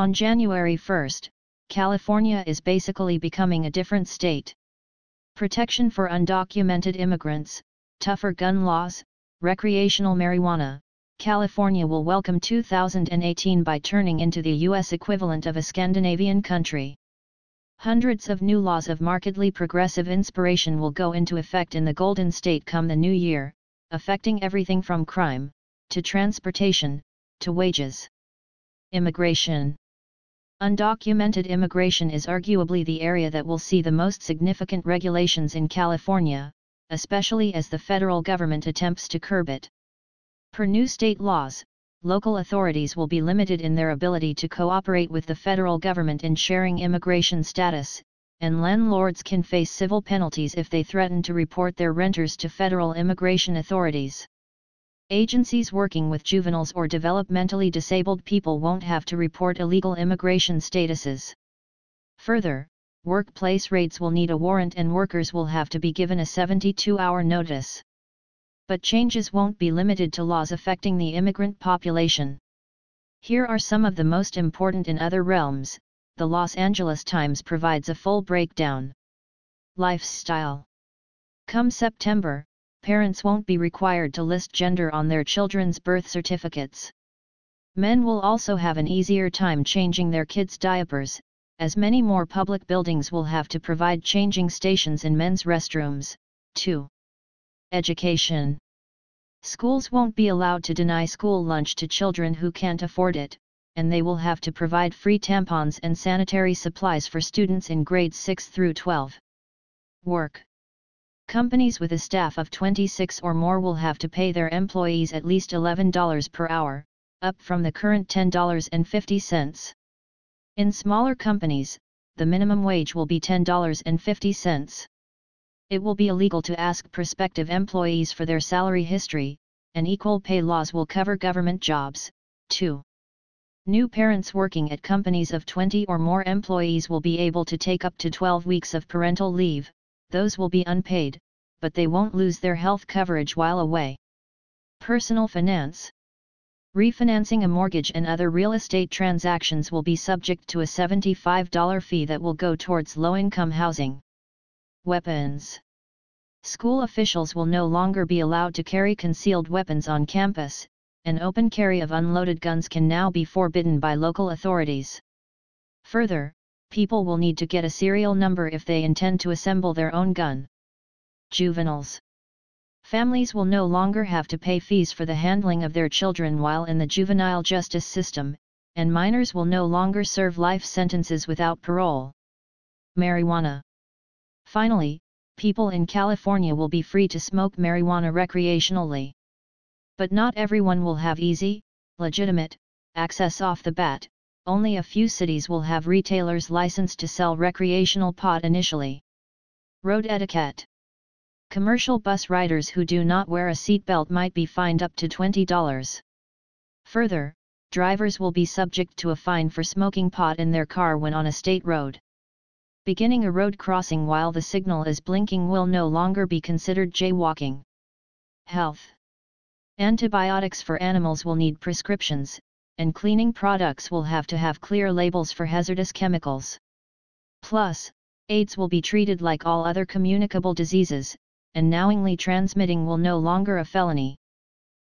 On January 1, California is basically becoming a different state. Protection for undocumented immigrants, tougher gun laws, recreational marijuana, California will welcome 2018 by turning into the US equivalent of a Scandinavian country. Hundreds of new laws of markedly progressive inspiration will go into effect in the Golden State come the new year, affecting everything from crime, to transportation, to wages. Immigration Undocumented immigration is arguably the area that will see the most significant regulations in California, especially as the federal government attempts to curb it. Per new state laws, local authorities will be limited in their ability to cooperate with the federal government in sharing immigration status, and landlords can face civil penalties if they threaten to report their renters to federal immigration authorities. Agencies working with juveniles or developmentally disabled people won't have to report illegal immigration statuses. Further, workplace raids will need a warrant and workers will have to be given a 72-hour notice but changes won't be limited to laws affecting the immigrant population. Here are some of the most important in other realms, the Los Angeles Times provides a full breakdown. Lifestyle Come September, parents won't be required to list gender on their children's birth certificates. Men will also have an easier time changing their kids' diapers, as many more public buildings will have to provide changing stations in men's restrooms, too. Education Schools won't be allowed to deny school lunch to children who can't afford it, and they will have to provide free tampons and sanitary supplies for students in grades 6 through 12. Work Companies with a staff of 26 or more will have to pay their employees at least $11 per hour, up from the current $10.50. In smaller companies, the minimum wage will be $10.50 it will be illegal to ask prospective employees for their salary history, and equal pay laws will cover government jobs, too. New parents working at companies of 20 or more employees will be able to take up to 12 weeks of parental leave, those will be unpaid, but they won't lose their health coverage while away. Personal finance Refinancing a mortgage and other real estate transactions will be subject to a $75 fee that will go towards low-income housing. Weapons School officials will no longer be allowed to carry concealed weapons on campus, and open carry of unloaded guns can now be forbidden by local authorities. Further, people will need to get a serial number if they intend to assemble their own gun. Juveniles Families will no longer have to pay fees for the handling of their children while in the juvenile justice system, and minors will no longer serve life sentences without parole. Marijuana Finally, people in California will be free to smoke marijuana recreationally. But not everyone will have easy, legitimate, access off the bat, only a few cities will have retailers licensed to sell recreational pot initially. Road etiquette Commercial bus riders who do not wear a seatbelt might be fined up to $20. Further, drivers will be subject to a fine for smoking pot in their car when on a state road. Beginning a road crossing while the signal is blinking will no longer be considered jaywalking. Health Antibiotics for animals will need prescriptions, and cleaning products will have to have clear labels for hazardous chemicals. Plus, AIDS will be treated like all other communicable diseases, and knowingly transmitting will no longer a felony.